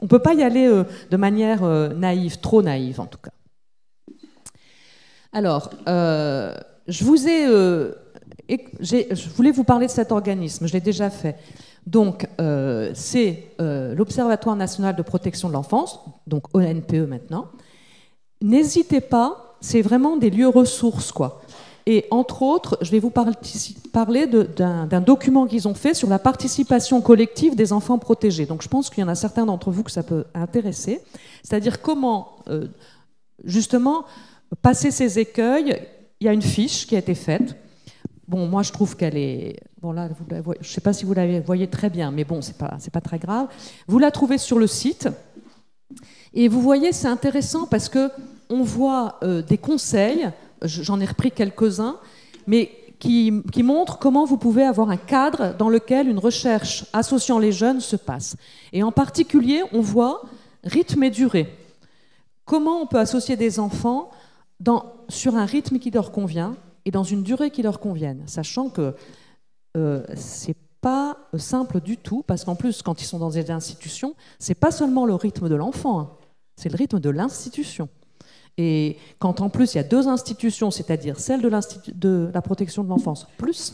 Speaker 2: On ne peut pas y aller euh, de manière naïve, trop naïve en tout cas. Alors, je vous ai, je voulais vous parler de cet organisme, je l'ai déjà fait. Donc, euh, c'est euh, l'Observatoire national de protection de l'enfance, donc ONPE maintenant. N'hésitez pas, c'est vraiment des lieux ressources, quoi. Et entre autres, je vais vous parler d'un document qu'ils ont fait sur la participation collective des enfants protégés. Donc je pense qu'il y en a certains d'entre vous que ça peut intéresser. C'est-à-dire comment, euh, justement, passer ces écueils. Il y a une fiche qui a été faite. Bon, moi je trouve qu'elle est. Bon là, je ne sais pas si vous la voyez très bien, mais bon, c'est pas, c'est pas très grave. Vous la trouvez sur le site. Et vous voyez, c'est intéressant parce que on voit euh, des conseils, j'en ai repris quelques-uns, mais qui, qui montrent comment vous pouvez avoir un cadre dans lequel une recherche associant les jeunes se passe. Et en particulier, on voit rythme et durée. Comment on peut associer des enfants dans- sur un rythme qui leur convient et dans une durée qui leur convienne, sachant que euh, c'est pas simple du tout, parce qu'en plus, quand ils sont dans des institutions, c'est pas seulement le rythme de l'enfant, hein, c'est le rythme de l'institution. Et quand en plus il y a deux institutions, c'est-à-dire celle de, de la protection de l'enfance plus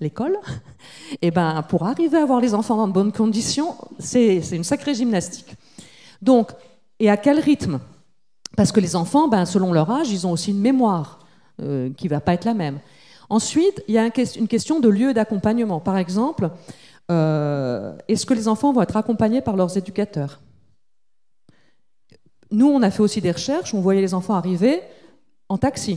Speaker 2: l'école, et ben pour arriver à avoir les enfants dans de bonnes conditions, c'est une sacrée gymnastique. Donc, et à quel rythme? Parce que les enfants, ben, selon leur âge, ils ont aussi une mémoire euh, qui va pas être la même. Ensuite, il y a une question de lieu d'accompagnement. Par exemple, euh, est-ce que les enfants vont être accompagnés par leurs éducateurs? Nous, on a fait aussi des recherches, on voyait les enfants arriver en taxi.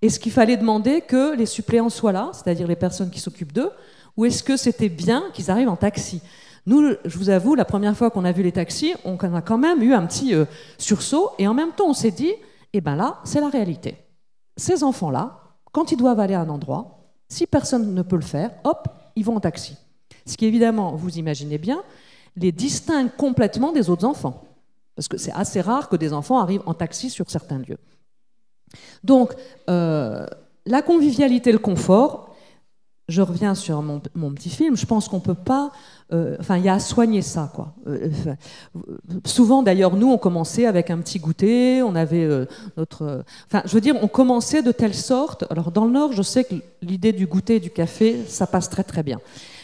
Speaker 2: Est-ce qu'il fallait demander que les suppléants soient là, c'est-à-dire les personnes qui s'occupent d'eux, ou est-ce que c'était bien qu'ils arrivent en taxi? Nous, je vous avoue, la première fois qu'on a vu les taxis, on a quand même eu un petit euh, sursaut, et en même temps, on s'est dit, eh bien là, c'est la réalité. Ces enfants-là, quand ils doivent aller à un endroit, si personne ne peut le faire, hop, ils vont en taxi. Ce qui, évidemment, vous imaginez bien, les distingue complètement des autres enfants. Parce que c'est assez rare que des enfants arrivent en taxi sur certains lieux. Donc, euh, la convivialité, le confort, je reviens sur mon, petit film, je pense qu'on peut pas. euh, Enfin, il y a à soigner ça, quoi. Euh, euh, souvent, d'ailleurs, nous, on commençait avec un petit goûter, on avait notre. Enfin, je veux dire, on commençait de telle sorte. Alors, dans le Nord, je sais que l'idée du goûter et du café, ça passe très, très bien.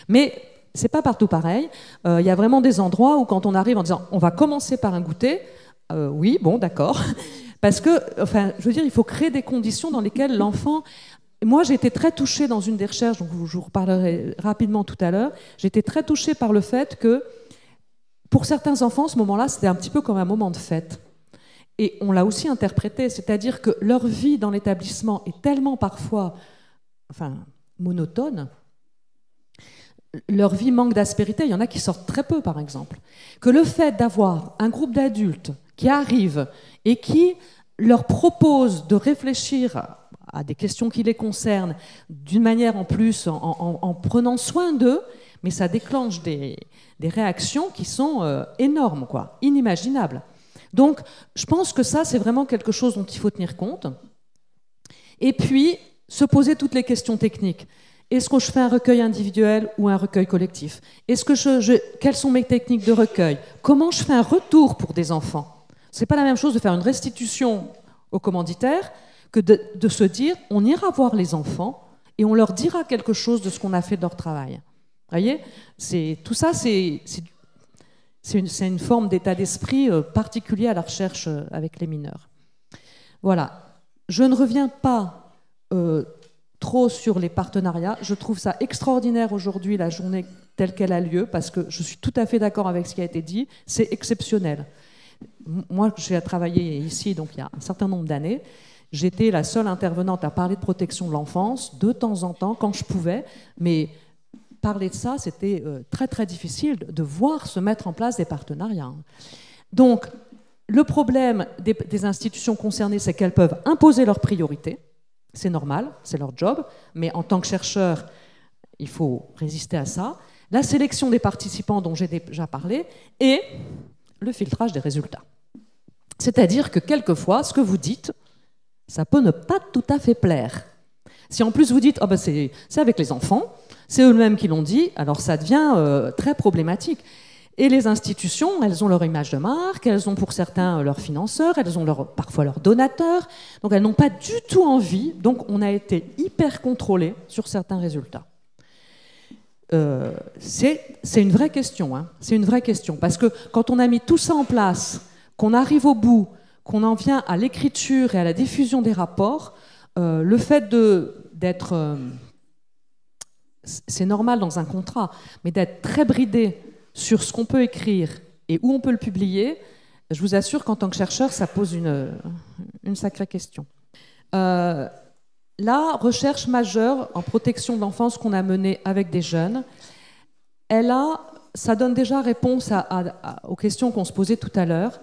Speaker 2: Mais c'est pas partout pareil. Il y a vraiment des endroits où, quand on arrive en disant on va commencer par un goûter, oui, bon, d'accord. Parce que, enfin, je veux dire, il faut créer des conditions dans lesquelles l'enfant. Moi, j'ai été très touchée dans une des recherches, dont je vous reparlerai rapidement tout à l'heure. J'ai été très touchée par le fait que, pour certains enfants, ce moment-là, c'était un petit peu comme un moment de fête. Et on l'a aussi interprété, c'est-à-dire que leur vie dans l'établissement est tellement parfois, enfin, monotone, leur vie manque d'aspérité. Il y en a qui sortent très peu, par exemple. Que le fait d'avoir un groupe d'adultes qui arrivent et qui leur propose de réfléchir à des questions qui les concernent d'une manière en plus, en, prenant soin d'eux, mais ça déclenche des, réactions qui sont euh, énormes, quoi, inimaginables. Donc, je pense que ça, c'est vraiment quelque chose dont il faut tenir compte. Et puis, se poser toutes les questions techniques. Est-ce que je fais un recueil individuel ou un recueil collectif? Est-ce que je, quelles sont mes techniques de recueil? Comment je fais un retour pour des enfants? C'est pas la même chose de faire une restitution au commanditaire que de, se dire on ira voir les enfants et on leur dira quelque chose de ce qu'on a fait de leur travail. Vous voyez tout ça, c'est c'est une, une, forme d'état d'esprit euh, particulier à la recherche euh, avec les mineurs. Voilà. Je ne reviens pas euh, trop sur les partenariats. Je trouve ça extraordinaire aujourd'hui, la journée telle qu'elle a lieu, parce que je suis tout à fait d'accord avec ce qui a été dit. C'est exceptionnel. Moi, j'ai travaillé ici donc il y a un certain nombre d'années. J'étais la seule intervenante à parler de protection de l'enfance de temps en temps, quand je pouvais, mais parler de ça, c'était euh, très très difficile de voir se mettre en place des partenariats. Donc, le problème des, des institutions concernées, c'est qu'elles peuvent imposer leurs priorités c'est normal, c'est leur job, mais en tant que chercheur, il faut résister à ça. La sélection des participants dont j'ai déjà parlé et le filtrage des résultats. C'est-à-dire que quelquefois, ce que vous dites, ça peut ne pas tout à fait plaire. Si en plus vous dites, oh ben c'est avec les enfants, c'est eux-mêmes qui l'ont dit, alors ça devient euh, très problématique. Et les institutions, elles ont leur image de marque, elles ont pour certains leurs financeurs, elles ont parfois leurs donateurs, donc elles n'ont pas du tout envie, donc on a été hyper contrôlé sur certains résultats. Euh, c'est une vraie question, hein. c'est une vraie question, parce que quand on a mis tout ça en place, qu'on arrive au bout, qu'on en vient à l'écriture et à la diffusion des rapports, euh, le fait d'être... Euh, c'est normal dans un contrat, mais d'être très bridé sur ce qu'on peut écrire et où on peut le publier, je vous assure qu'en tant que chercheur, ça pose une, sacrée question. Euh, la recherche majeure en protection de l'enfance qu'on a menée avec des jeunes, elle a, ça donne déjà réponse aux questions qu'on se posait tout à l'heure.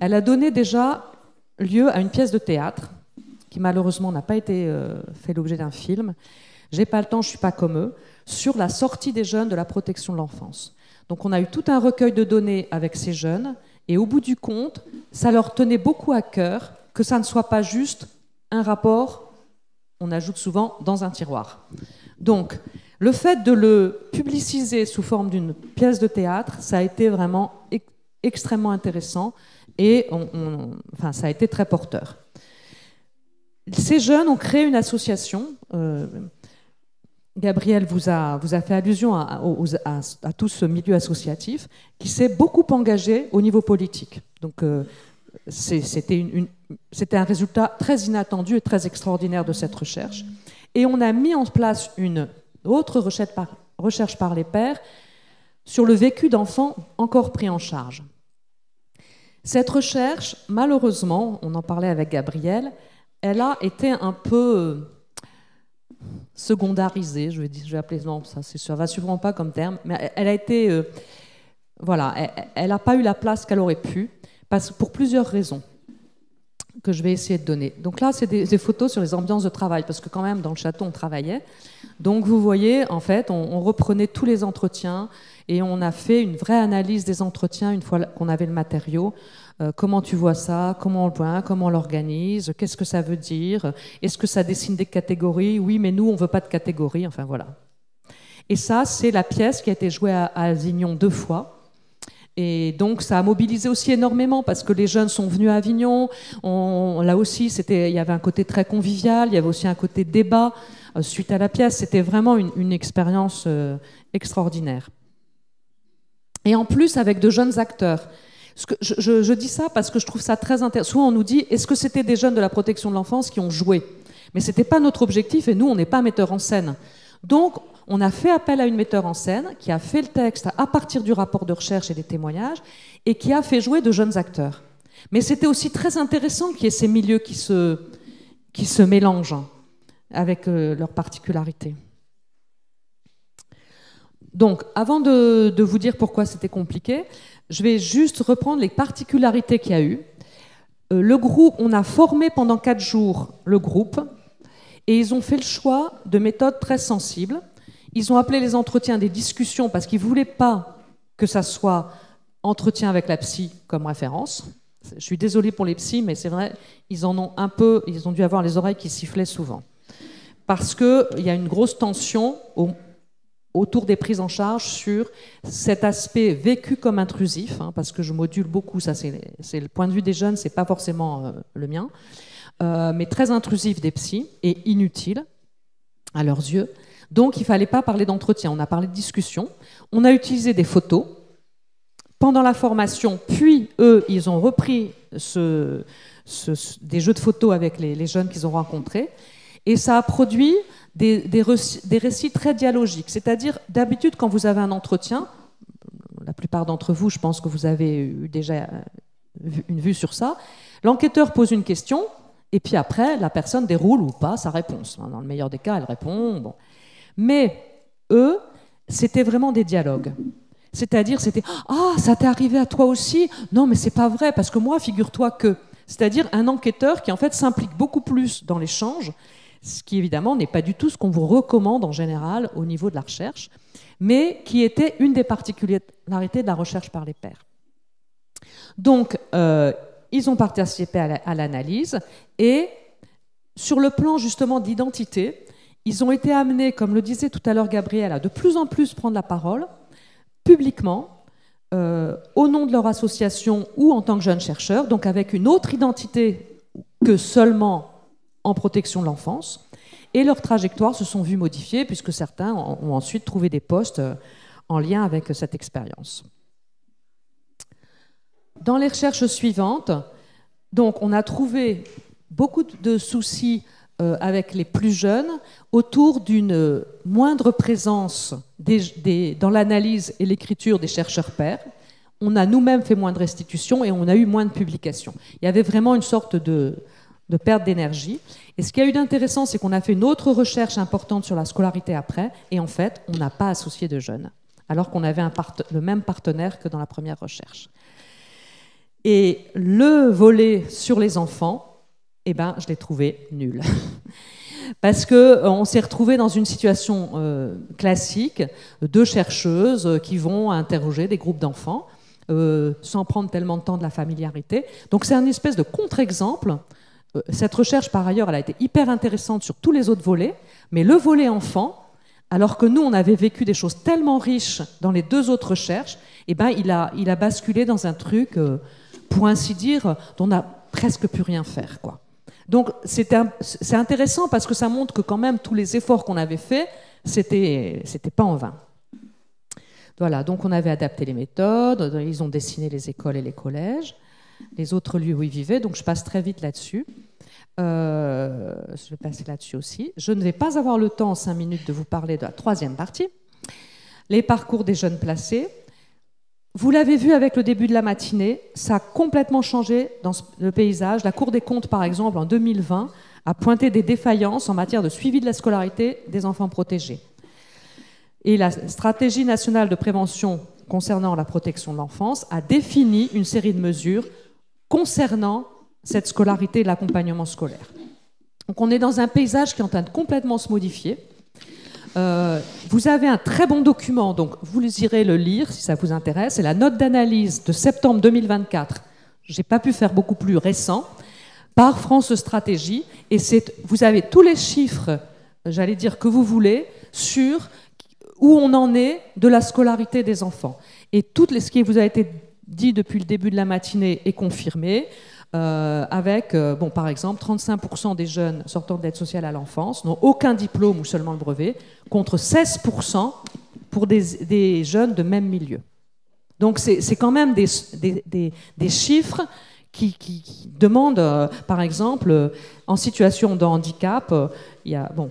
Speaker 2: Elle a donné déjà lieu à une pièce de théâtre qui malheureusement n'a pas été euh, fait l'objet d'un film. J'ai pas le temps, je suis pas comme eux, sur la sortie des jeunes de la protection de l'enfance. Donc on a eu tout un recueil de données avec ces jeunes, et au bout du compte, ça leur tenait beaucoup à cœur que ça ne soit pas juste un rapport, on ajoute souvent, dans un tiroir. Donc, le fait de le publiciser sous forme d'une pièce de théâtre, ça a été vraiment extrêmement intéressant et enfin, ça a été très porteur. Ces jeunes ont créé une association euh, Gabriel vous a, vous a fait allusion à, tout ce milieu associatif qui s'est beaucoup engagé au niveau politique. Donc euh, c'était un résultat très inattendu et très extraordinaire de cette recherche. Et on a mis en place une autre recherche par, les pairs sur le vécu d'enfants encore pris en charge. Cette recherche, malheureusement, on en parlait avec Gabriel, elle a été un peu secondarisée, je vais, dire, je vais appeler, non, ça ne va sûrement pas comme terme, mais elle a été, euh, voilà, elle n'a pas eu la place qu'elle aurait pu, parce, pour plusieurs raisons que je vais essayer de donner. Donc là, c'est des, photos sur les ambiances de travail, parce que quand même, dans le château, on travaillait. Donc vous voyez, en fait, on, reprenait tous les entretiens et on a fait une vraie analyse des entretiens une fois qu'on avait le matériau. Euh, comment tu vois ça? Comment on le voit? Comment on l'organise? Qu'est-ce que ça veut dire? Est-ce que ça dessine des catégories? Oui, mais nous, on veut pas de catégories. Enfin, voilà. Et ça, c'est la pièce qui a été jouée à, Avignon deux fois. Et donc, ça a mobilisé aussi énormément parce que les jeunes sont venus à Avignon. là aussi, il y avait un côté très convivial, il y avait aussi un côté débat euh, suite à la pièce. C'était vraiment une, expérience euh, extraordinaire. Et en plus, avec de jeunes acteurs. Je dis ça parce que je trouve ça très intéressant. Souvent, on nous dit est-ce que c'était des jeunes de la protection de l'enfance qui ont joué? Mais ce n'était pas notre objectif et nous, on n'est pas metteur en scène. Donc, on a fait appel à une metteur en scène qui a fait le texte à partir du rapport de recherche et des témoignages et qui a fait jouer de jeunes acteurs. Mais c'était aussi très intéressant qu'il y ait ces milieux qui se, qui se mélangent avec euh, leurs particularités. Donc, avant de, vous dire pourquoi c'était compliqué, je vais juste reprendre les particularités qu'il y a eu. Euh, le groupe, on a formé pendant quatre jours le groupe et ils ont fait le choix de méthodes très sensibles. Ils ont appelé les entretiens des discussions parce qu'ils ne voulaient pas que ça soit entretien avec la psy comme référence. Je suis désolée pour les psys, mais c'est vrai, ils en ont un peu, ils ont dû avoir les oreilles qui sifflaient souvent. Parce qu'il y a une grosse tension au- autour des prises en charge sur cet aspect vécu comme intrusif, hein, parce que je module beaucoup, ça c'est le point de vue des jeunes, c'est pas forcément euh, le mien, euh, mais très intrusif des psys et inutile à leurs yeux. Donc il fallait pas parler d'entretien, on a parlé de discussion, on a utilisé des photos pendant la formation, puis eux, ils ont repris des jeux de photos avec les jeunes qu'ils ont rencontrés, et ça a produit des, des récits, très dialogiques. C'est-à-dire, d'habitude, quand vous avez un entretien, la plupart d'entre vous, je pense que vous avez eu déjà euh, une vue sur ça, l'enquêteur pose une question, et puis après, la personne déroule ou pas sa réponse. Dans le meilleur des cas, elle répond. Mais eux, c'était vraiment des dialogues. C'est-à-dire, c'était Ah, ça t'est arrivé à toi aussi? Non, mais c'est pas vrai, parce que moi, figure-toi que. C'est-à-dire un enquêteur qui, en fait, s'implique beaucoup plus dans l'échange, ce qui, évidemment, n'est pas du tout ce qu'on vous recommande en général au niveau de la recherche, mais qui était une des particularités de la recherche par les pairs. Donc, euh, ils ont participé à la- à l'analyse et sur le plan justement d'identité, ils ont été amenés, comme le disait tout à l'heure Gabriel, à de plus en plus prendre la parole publiquement, euh, au nom de leur association ou en tant que jeunes chercheurs, donc avec une autre identité que seulement en protection de l'enfance. Et leurs trajectoires se sont vues modifiées puisque certains ont ensuite trouvé des postes euh, en lien avec cette expérience. Dans les recherches suivantes, donc on a trouvé beaucoup de soucis euh, avec les plus jeunes autour d'une euh, moindre présence des- dans l'analyse et l'écriture des chercheurs pairs. On a nous-mêmes fait moins de restitutions et on a eu moins de publications. Il y avait vraiment une sorte de, de perte d'énergie. Et ce qu'il y a eu d'intéressant, c'est qu'on a fait une autre recherche importante sur la scolarité après, et en fait, on n'a pas associé de jeunes, alors qu'on avait le même partenaire que dans la première recherche. Et le volet sur les enfants, eh ben, je l'ai trouvé nul. Parce que euh, s'est retrouvé dans une situation euh, classique de chercheuses euh, qui vont interroger des groupes d'enfants sans prendre tellement de temps de la familiarité. Donc c'est un espèce de contre-exemple. Euh, Cette recherche, par ailleurs, elle a été hyper intéressante sur tous les autres volets, mais le volet enfant, alors que nous, on avait vécu des choses tellement riches dans les deux autres recherches, eh ben, il, a, basculé dans un truc, euh, pour ainsi dire, dont on n'a presque plus rien faire. Quoi. Donc c'est intéressant parce que ça montre que quand même tous les efforts qu'on avait faits, c'était pas en vain. Voilà, donc on avait adapté les méthodes, ils ont dessiné les écoles et les collèges, les autres lieux où ils vivaient, donc je passe très vite là-dessus. Euh, je vais passer là-dessus aussi. Je ne vais pas avoir le temps en cinq minutes de vous parler de la troisième partie, les parcours des jeunes placés. Vous l'avez vu avec le début de la matinée, ça a complètement changé dans le paysage. La Cour des comptes, par exemple, en 2020, a pointé des défaillances en matière de suivi de la scolarité des enfants protégés. Et la stratégie nationale de prévention concernant la protection de l'enfance a défini une série de mesures concernant cette scolarité et l'accompagnement scolaire. Donc on est dans un paysage qui est en train de complètement se modifier. Euh, vous avez un très bon document, donc vous irez le lire si ça vous intéresse. C'est la note d'analyse de septembre 2024. J'ai pas pu faire beaucoup plus récent par France Stratégie, et vous avez tous les chiffres, j'allais dire que vous voulez, sur où on en est de la scolarité des enfants. Et tout ce qui vous a été dit depuis le début de la matinée est confirmé. Euh, avec, euh, bon, par exemple, 35% des jeunes sortant de l'aide sociale à l'enfance n'ont aucun diplôme ou seulement le brevet, contre 16% pour des, jeunes de même milieu. Donc c'est quand même des, des, des, chiffres qui, qui, demandent, euh, par exemple, en situation de handicap, euh, y a, bon,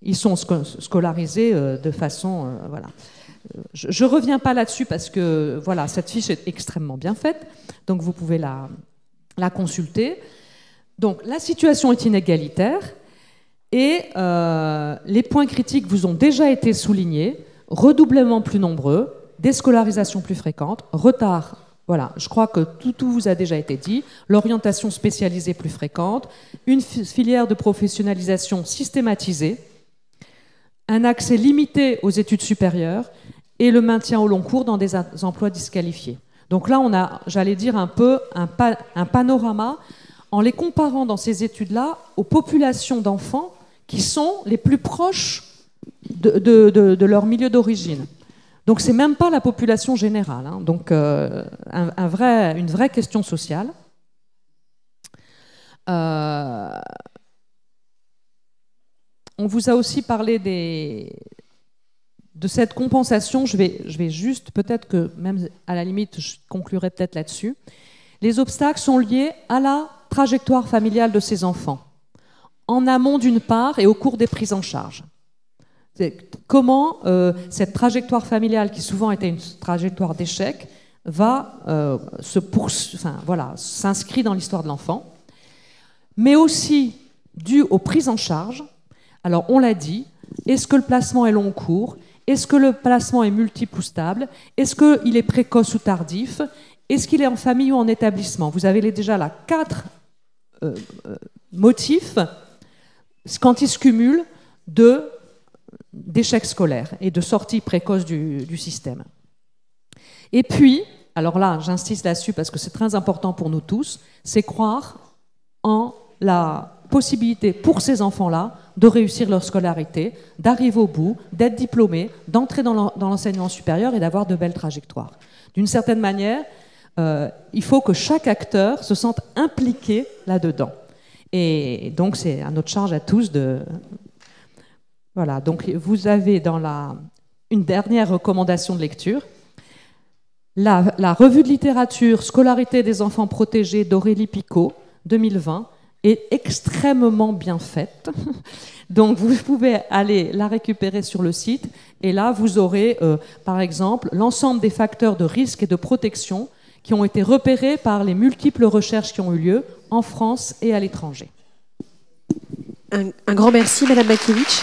Speaker 2: ils sont scolarisés de façon... voilà. Je ne reviens pas là-dessus parce que voilà, cette fiche est extrêmement bien faite, donc vous pouvez la, la consulter. Donc la situation est inégalitaire et les points critiques vous ont déjà été soulignés, redoublement plus nombreux, déscolarisation plus fréquente, retard, voilà, je crois que tout, tout vous a déjà été dit, l'orientation spécialisée plus fréquente, une filière de professionnalisation systématisée, un accès limité aux études supérieures et le maintien au long cours dans des emplois disqualifiés. Donc là, on a, j'allais dire, un peu un, panorama en les comparant dans ces études-là aux populations d'enfants qui sont les plus proches de, leur milieu d'origine. Donc c'est même pas la population générale. Hein. Donc euh, une vraie question sociale. Euh, on vous a aussi parlé des, de cette compensation. Je vais, juste, peut-être que même à la limite, je conclurai peut-être là-dessus. Les obstacles sont liés à la trajectoire familiale de ces enfants, en amont d'une part et au cours des prises en charge. Comment euh, cette trajectoire familiale, qui souvent était une trajectoire d'échec, va euh, se enfin, voilà, s'inscrit dans l'histoire de l'enfant, mais aussi dû aux prises en charge. Alors, on l'a dit, est-ce que le placement est long cours Est-ce que le placement est multiple ou stable? Est-ce qu'il est précoce ou tardif? Est-ce qu'il est en famille ou en établissement? Vous avez déjà là quatre euh, motifs, quand ils se cumulent, de d'échec scolaire et de sortie précoce du, système. Et puis, alors là, j'insiste là-dessus parce que c'est très important pour nous tous, c'est croire en la possibilité pour ces enfants-là de réussir leur scolarité, d'arriver au bout, d'être diplômés, d'entrer dans l'enseignement supérieur et d'avoir de belles trajectoires. D'une certaine manière, euh, il faut que chaque acteur se sente impliqué là-dedans. Et donc c'est à notre charge à tous de, voilà, donc vous avez dans la, une dernière recommandation de lecture, la, la, revue de littérature Scolarité des enfants protégés d'Aurélie Picot, 2020, est extrêmement bien faite. Donc vous pouvez aller la récupérer sur le site et là vous aurez euh, par exemple l'ensemble des facteurs de risque et de protection qui ont été repérés par les multiples recherches qui ont eu lieu en France et à l'étranger.
Speaker 4: Un, un, grand merci Madame Makiewicz.